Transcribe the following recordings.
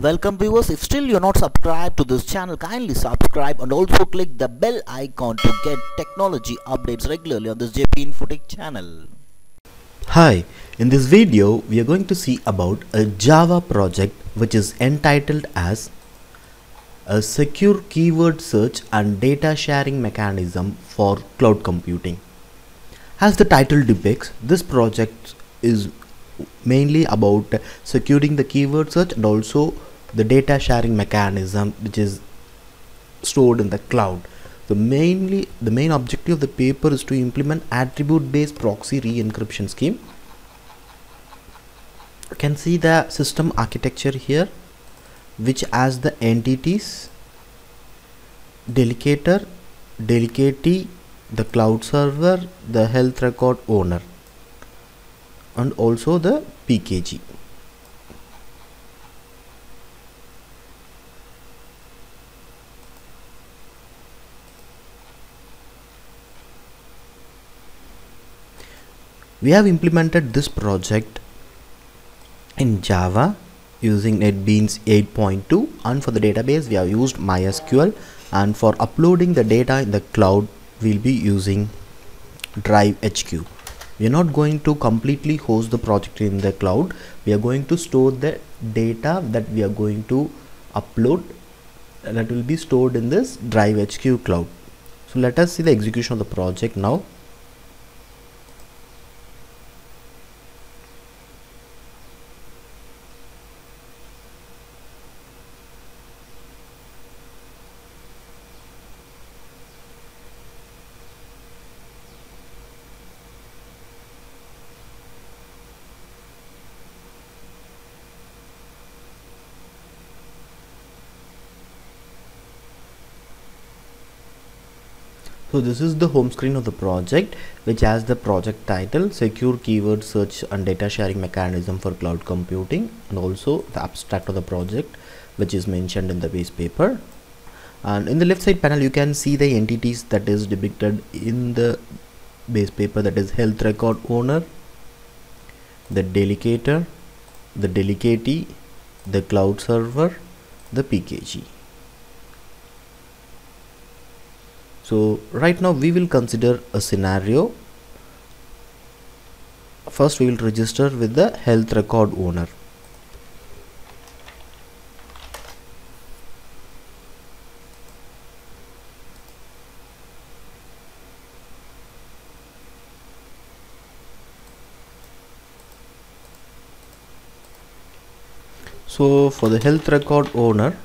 Welcome viewers, if still you're not subscribed to this channel, kindly subscribe and also click the bell icon to get technology updates regularly on this JP Infotech channel. Hi, in this video we are going to see about a Java project which is entitled as a secure keyword search and data sharing mechanism for cloud computing. As the title depicts, this project is mainly about securing the keyword search and also the data sharing mechanism which is stored in the cloud. So mainly the main objective of the paper is to implement attribute based proxy re-encryption scheme. You can see the system architecture here which has the entities delegator, delegatee, the cloud server, the health record owner and also the PKG. We have implemented this project in Java using NetBeans 8.2 and for the database we have used MySQL and for uploading the data in the cloud we'll be using Drive HQ. We are not going to completely host the project in the cloud. We are going to store the data that we are going to upload that will be stored in this Drive HQ cloud. So let us see the execution of the project now. So this is the home screen of the project which has the project title secure keyword search and data sharing mechanism for cloud computing and also the abstract of the project which is mentioned in the base paper. And in the left side panel you can see the entities that is depicted in the base paper that is health record owner the delegator the delegatee the cloud server the pkg so right now we will consider a scenario. First we will register with the health record owner. So for the health record owner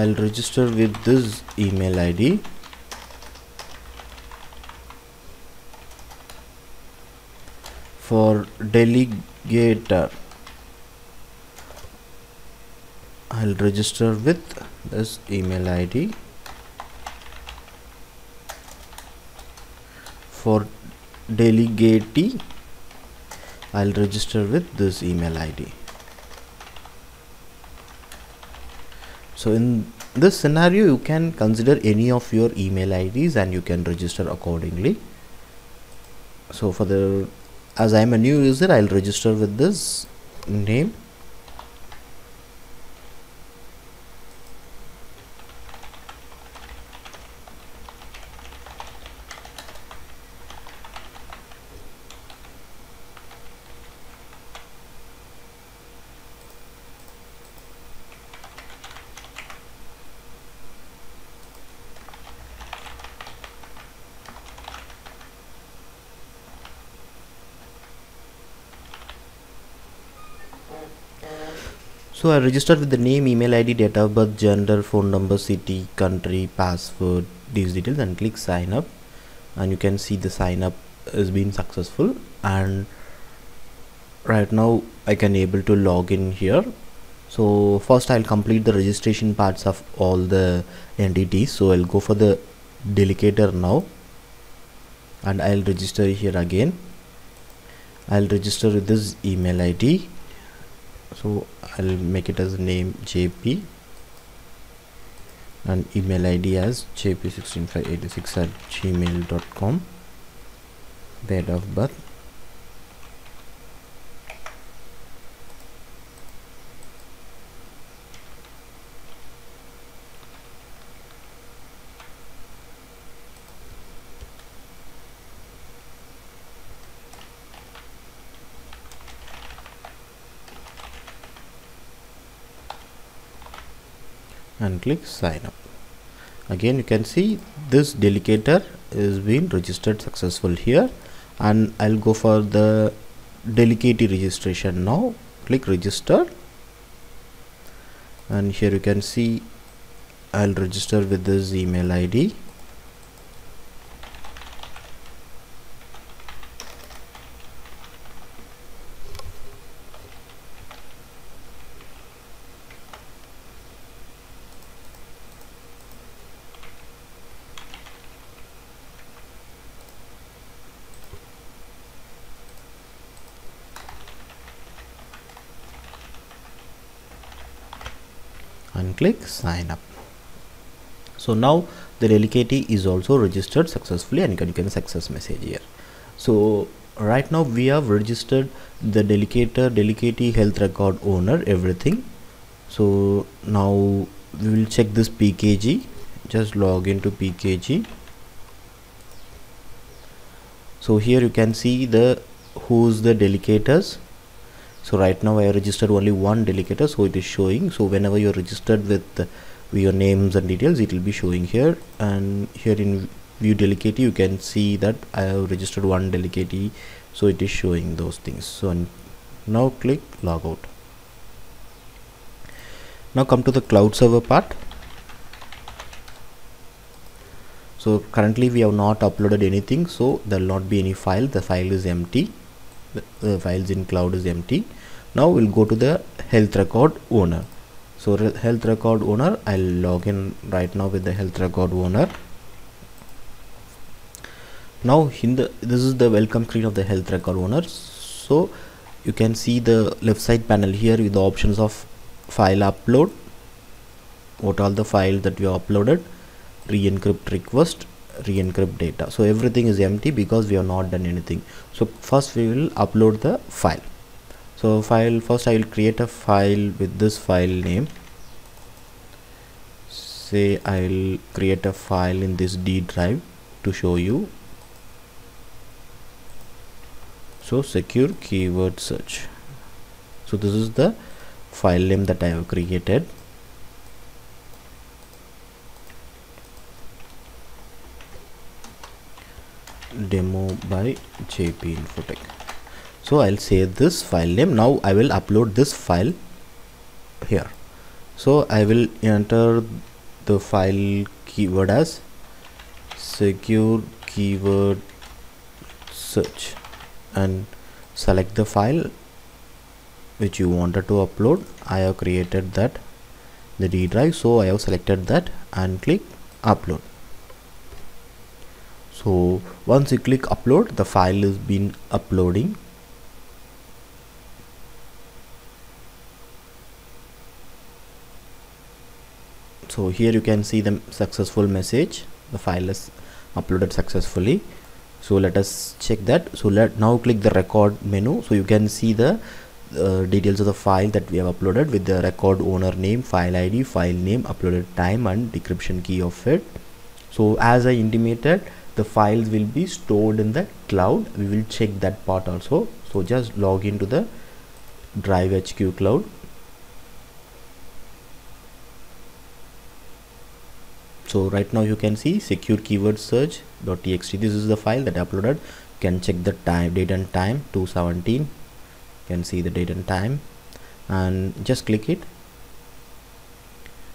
I'll register with this email ID for delegator I'll register with this email ID for delegatee I'll register with this email ID so in this scenario you can consider any of your email IDs and you can register accordingly. So for the as I'm a new user I'll register with this name so I registered with the name email ID date of birth gender phone number city country password these details and click sign up. And you can see the sign up has been successful. And right now I can able to log in here. So first I'll complete the registration parts of all the entities. So I'll go for the delegator now. And I'll register here again. I'll register with this email ID so I'll make it as name JP and email ID as jp16586 at gmail.com date of birth and click sign up. Again you can see this delegator is being registered successful here and I'll go for the delegatee registration now. Click register. And here you can see I'll register with this email ID and click sign up. So now the delegatee is also registered successfully and you can, you can success message here. So right now we have registered the delegator delegatee health record owner everything. So now we will check this pkg just log into pkg so here you can see the who's the delegators so right now I registered only one delegator so it is showing. So whenever you're registered with, your names and details it will be showing here. And here in view delegatee you can see that I have registered one delegatee so it is showing those things. So now click log out. Now come to the cloud server part. So currently we have not uploaded anything so there will not be any file. The file is empty the, files in cloud is empty. Now we'll go to the health record owner. So health record owner i'll log in right now with the health record owner. Now in the this is the welcome screen of the health record owner. So you can see the left side panel here with the options of file upload. What all the files that you uploaded? Re-encrypt request re-encrypt data. So everything is empty because we have not done anything. So first we will upload the file. So file first I will create a file with this file name. Say I will create a file in this D drive to show you. So secure keyword search. So this is the file name that I have created demo by JP Infotech. So I'll save this file name. Now I will upload this file here. So I will enter the file keyword as secure keyword search and select the file which you wanted to upload. I have created that the D drive. So I have selected that and click upload so once you click upload the file is been uploading. So here you can see the successful message. The file is uploaded successfully. So let us check that. So let now click the record menu. So you can see the uh, details of the file that we have uploaded with the record owner name file id file name uploaded time and decryption key of it. So as i intimated the files will be stored in the cloud. We will check that part also. So just log into the drive hq cloud. So right now you can see secure keyword search .txt. This is the file that I uploaded. You can check the time date and time 217 you can see the date and time. And just click it.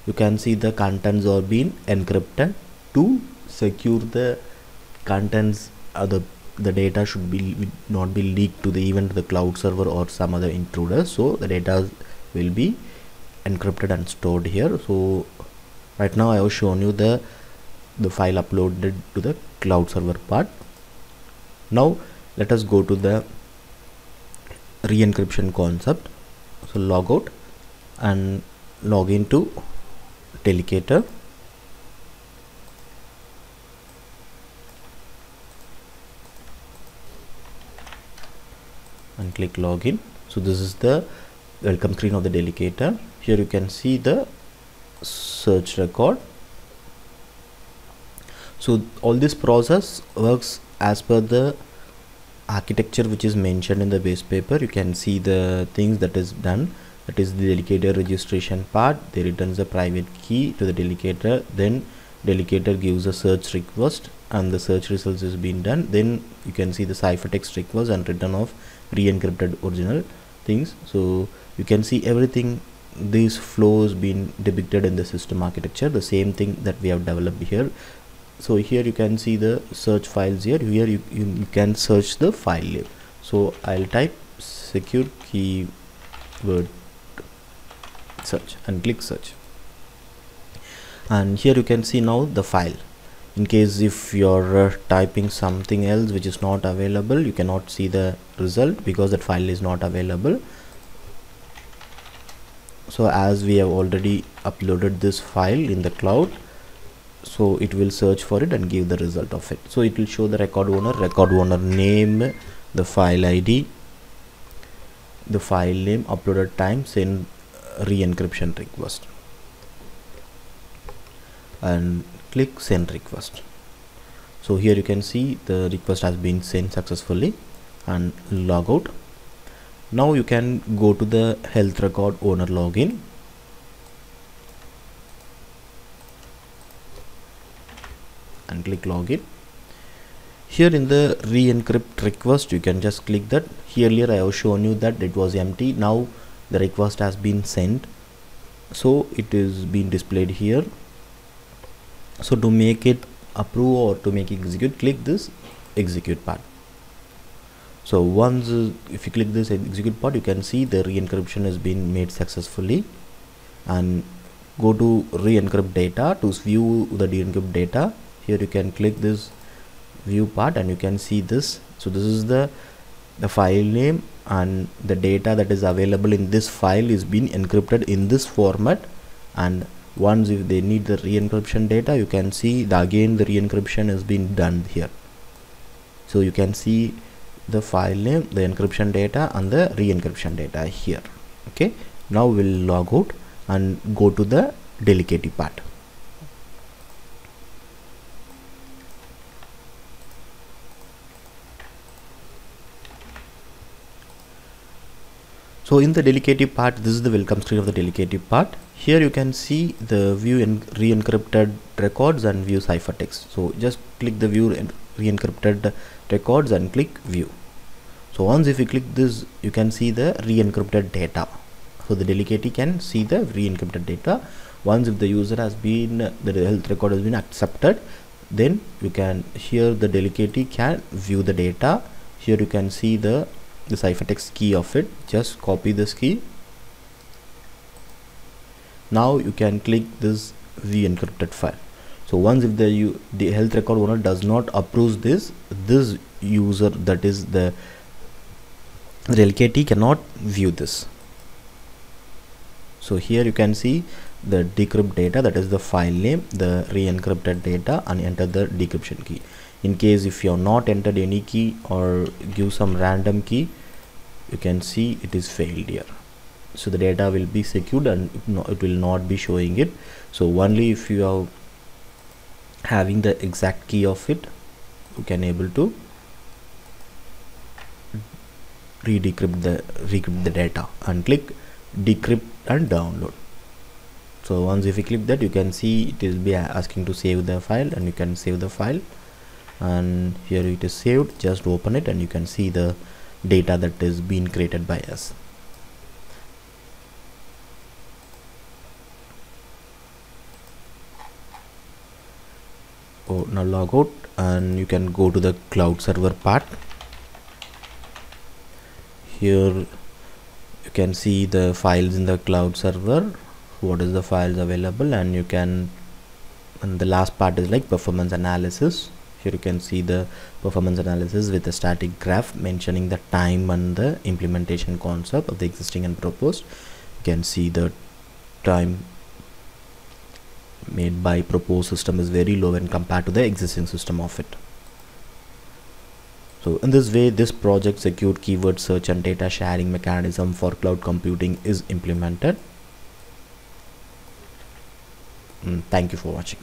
You can see the contents are being encrypted to secure the contents or the the data should be not be leaked to the even to the cloud server or some other intruder. So the data will be encrypted and stored here. So right now I have shown you the the file uploaded to the cloud server part. Now let us go to the re-encryption concept. So log out and log into Delegator and click login. So this is the welcome screen of the Delegator here you can see the search record. So all this process works as per the architecture which is mentioned in the base paper. You can see the things that is done. That is the delegator registration part. They returns the private key to the delegator then delegator gives a search request and the search results is being done then you can see the ciphertext request and return of re-encrypted original things. So you can see everything these flows being depicted in the system architecture the same thing that we have developed here. So here you can see the search files here. Here you, you, you can search the file name. So I'll type secure keyword search and click search and here you can see now the file. In case if you're uh, typing something else which is not available you cannot see the result because that file is not available. So as we have already uploaded this file in the cloud so it will search for it and give the result of it. So it will show the record owner record owner name the file id the file name uploaded time send re-encryption request and click send request. So here you can see the request has been sent successfully and log out. Now you can go to the health record owner login. And click login. Here in the re-encrypt request you can just click that. Earlier I have shown you that it was empty. Now the request has been sent. So it is being displayed here so to make it approve or to make execute click this execute part. So once uh, if you click this execute part you can see the re-encryption has been made successfully. And go to re-encrypt data to view the de-encrypt data. Here you can click this view part and you can see this. So this is the the file name and the data that is available in this file is being encrypted in this format. And once if they need the re-encryption data you can see the again the re-encryption has been done here. So you can see the file name the encryption data and the re-encryption data here. Okay? Now we'll log out and go to the delicate part. So in the delicate part this is the welcome screen of the delicate part here you can see the view and re-encrypted records and view ciphertext so just click the view re-encrypted records and click view. So once if you click this you can see the re-encrypted data. So the delegate can see the re-encrypted data. Once if the user has been the health record has been accepted then you can here the delegate can view the data. Here you can see the the ciphertext key of it. Just copy this key now you can click this v encrypted file. So once if the you the health record owner does not approve this this user that is the LKT cannot view this. So here you can see the decrypt data that is the file name the re-encrypted data and enter the decryption key. In case if you have not entered any key or give some random key you can see it is failed here so the data will be secured and it will not be showing it. So only if you are having the exact key of it you can able to re-decrypt the decrypt the data and click decrypt and download. So once if you click that you can see it will be asking to save the file and you can save the file. And here it is saved. Just open it and you can see the data that is being created by us now log out and you can go to the cloud server part. Here you can see the files in the cloud server what is the files available and you can and the last part is like performance analysis. Here you can see the performance analysis with a static graph mentioning the time and the implementation concept of the existing and proposed. You can see the time made by proposed system is very low when compared to the existing system of it. So in this way this project secured keyword search and data sharing mechanism for cloud computing is implemented. Mm, thank you for watching